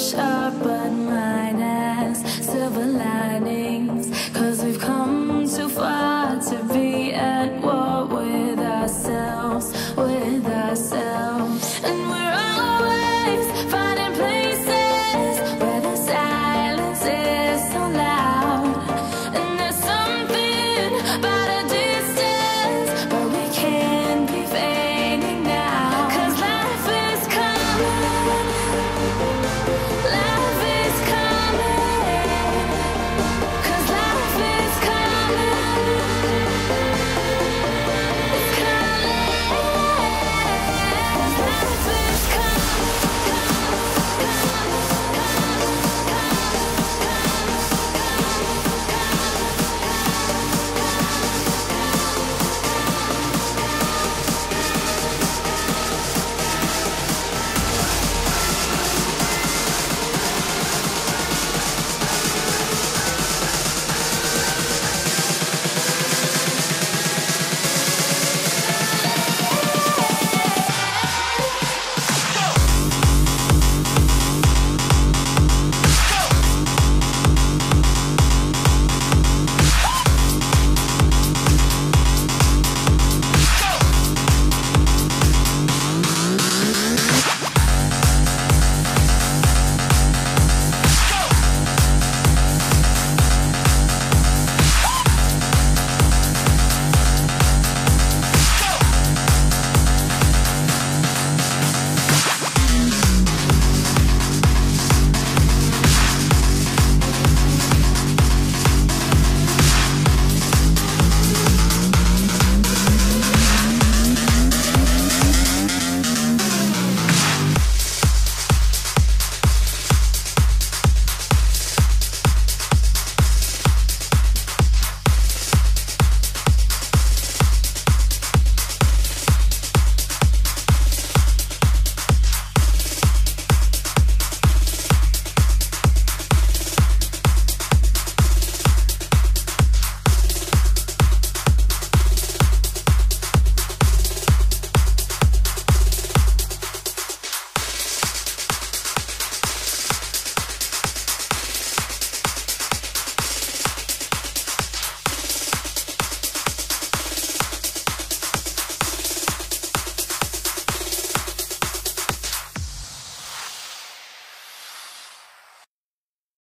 sharp but mine as silver light.